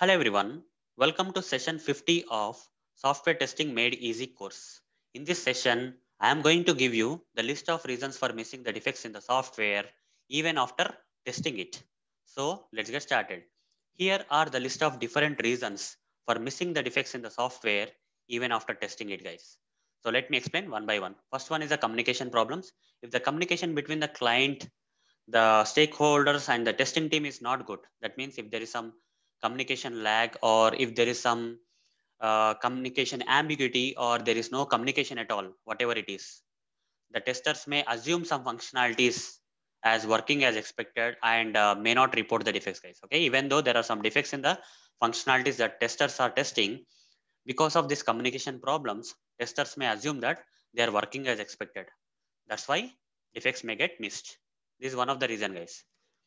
Hello everyone, welcome to session 50 of Software Testing Made Easy course. In this session, I am going to give you the list of reasons for missing the defects in the software even after testing it. So let's get started. Here are the list of different reasons for missing the defects in the software even after testing it guys. So let me explain one by one. First one is the communication problems. If the communication between the client, the stakeholders and the testing team is not good, that means if there is some communication lag or if there is some uh, communication ambiguity or there is no communication at all, whatever it is. The testers may assume some functionalities as working as expected and uh, may not report the defects guys. Okay, even though there are some defects in the functionalities that testers are testing, because of these communication problems, testers may assume that they are working as expected. That's why defects may get missed. This is one of the reason guys.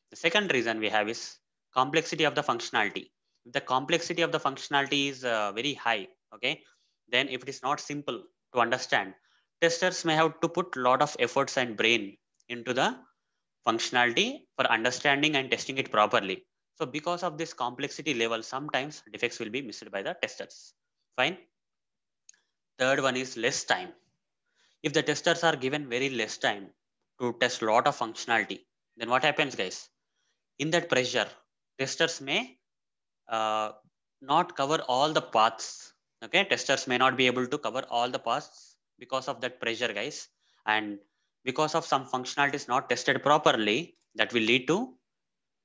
The second reason we have is complexity of the functionality. If the complexity of the functionality is uh, very high, okay, then if it is not simple to understand, testers may have to put a lot of efforts and brain into the functionality for understanding and testing it properly. So because of this complexity level, sometimes defects will be missed by the testers. Fine. Third one is less time. If the testers are given very less time to test a lot of functionality, then what happens guys? In that pressure, testers may uh, not cover all the paths. Okay, testers may not be able to cover all the paths because of that pressure, guys. And because of some functionalities not tested properly, that will lead to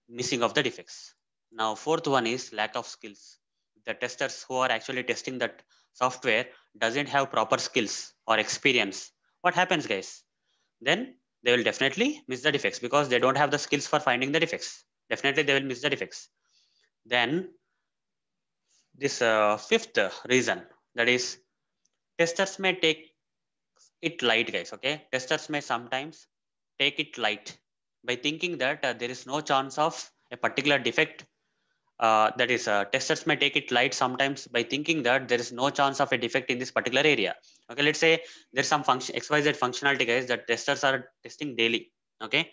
missing of the defects. Now, fourth one is lack of skills. The testers who are actually testing that software doesn't have proper skills or experience. What happens, guys? Then they will definitely miss the defects because they don't have the skills for finding the defects definitely they will miss the defects. Then this uh, fifth reason that is testers may take it light guys okay? Testers may sometimes take it light by thinking that uh, there is no chance of a particular defect. Uh, that is uh, testers may take it light sometimes by thinking that there is no chance of a defect in this particular area. Okay let's say there's some function xyz functionality guys that testers are testing daily okay?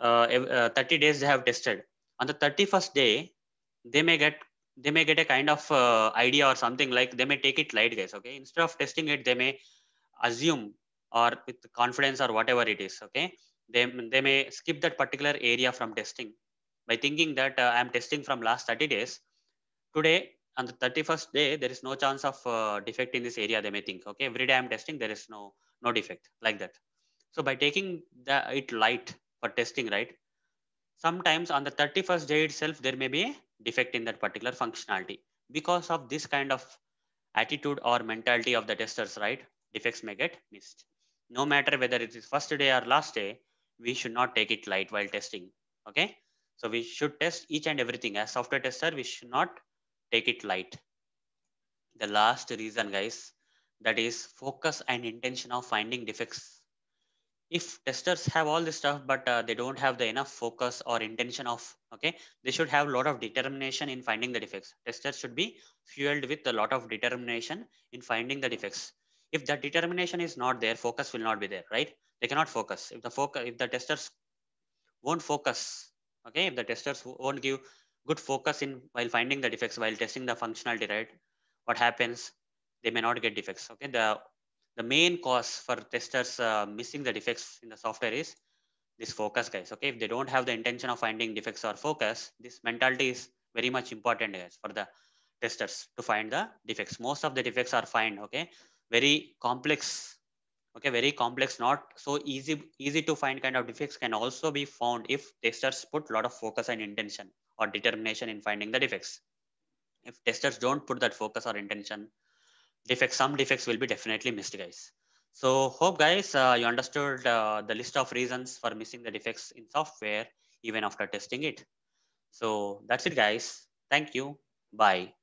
Uh, uh, 30 days they have tested on the 31st day they may get they may get a kind of uh, idea or something like they may take it light guys okay? Instead of testing it they may assume or with confidence or whatever it is okay? They, they may skip that particular area from testing by thinking that uh, i'm testing from last 30 days. Today on the 31st day there is no chance of uh, defect in this area they may think okay? Every day i'm testing there is no no defect like that. So by taking the it light for testing, right? Sometimes on the 31st day itself, there may be a defect in that particular functionality. Because of this kind of attitude or mentality of the testers, right? Defects may get missed. No matter whether it is first day or last day, we should not take it light while testing. Okay. So we should test each and everything as software tester. We should not take it light. The last reason guys, that is focus and intention of finding defects if testers have all this stuff but uh, they don't have the enough focus or intention of okay they should have a lot of determination in finding the defects. Testers should be fueled with a lot of determination in finding the defects. If that determination is not there focus will not be there right? They cannot focus. If the focus if the testers won't focus okay if the testers won't give good focus in while finding the defects while testing the functionality right what happens? They may not get defects okay? The the main cause for testers uh, missing the defects in the software is this focus guys okay? If they don't have the intention of finding defects or focus this mentality is very much important guys for the testers to find the defects. Most of the defects are found okay? Very complex okay? Very complex not so easy easy to find kind of defects can also be found if testers put a lot of focus and intention or determination in finding the defects. If testers don't put that focus or intention defects, some defects will be definitely missed guys. So hope guys, uh, you understood uh, the list of reasons for missing the defects in software even after testing it. So that's it guys. Thank you. Bye.